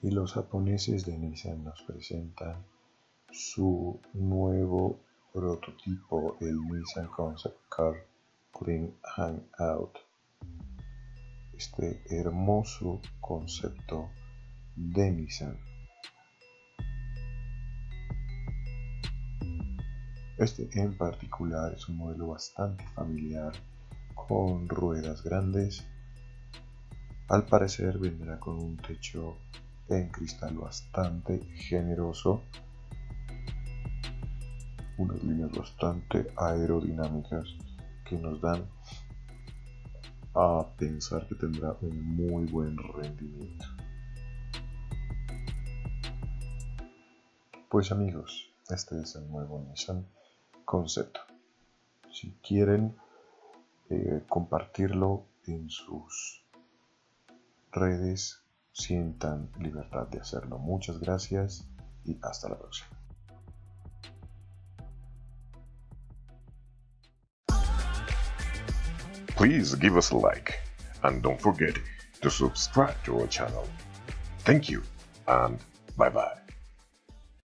Los japoneses de Nissan nos presentan su nuevo prototipo, el Nissan Concept Car Green Hangout. Este hermoso concepto de Nissan. Este en particular es un modelo bastante familiar con ruedas grandes. Al parecer vendrá con un techo en cristal bastante generoso. Unas líneas bastante aerodinámicas que nos dan a pensar que tendrá un muy buen rendimiento. Pues amigos, este es el nuevo Nissan concepto. Si quieren eh, compartirlo en sus redes, sientan libertad de hacerlo. Muchas gracias y hasta la próxima. Please give us a like and don't forget to subscribe to our channel. Thank you and bye bye.